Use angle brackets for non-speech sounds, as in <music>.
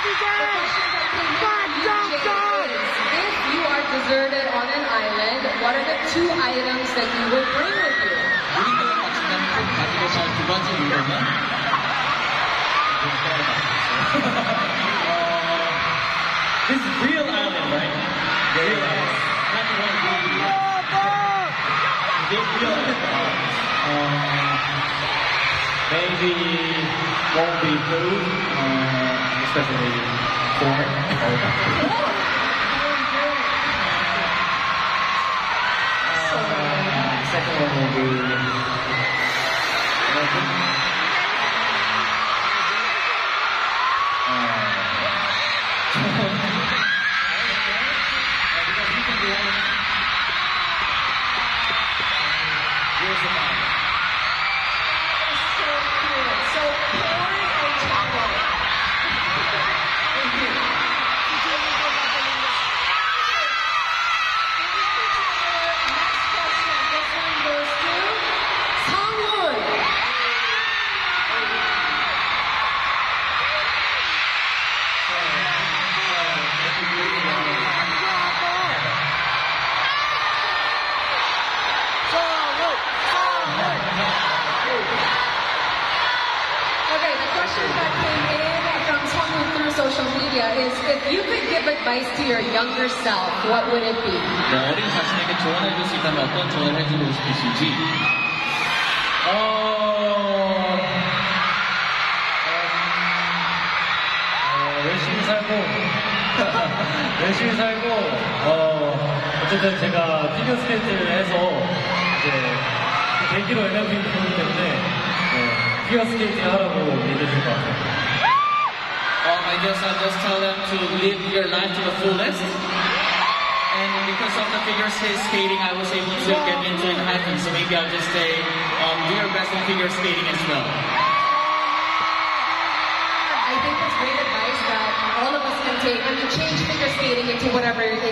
If you are deserted on an island, what are the two items that you bring <laughs> This is real island, right? Maybe won't be food. Uh, especially corn. Uh, second one will be that social media is if you could give advice to your younger self, what would it be? 네, 어린 자신에게 조언해 줄수 있다면 어떤 조언을 해주고 싶으신지 어, 어, 열심히 살고, 열심히 살고, 어, 어쨌든 제가 피겨 스케이트를 해서, 이제, 그 계기로 NLP를 보기 때문에, I guess I'll just tell them to live your life to the fullest. And because of the figure skating, I was able to get into ENHYPEN. So maybe I'll just say, um, do your best in figure skating as well. I think that's great advice that all of us can take. And mean, change figure skating into whatever it is.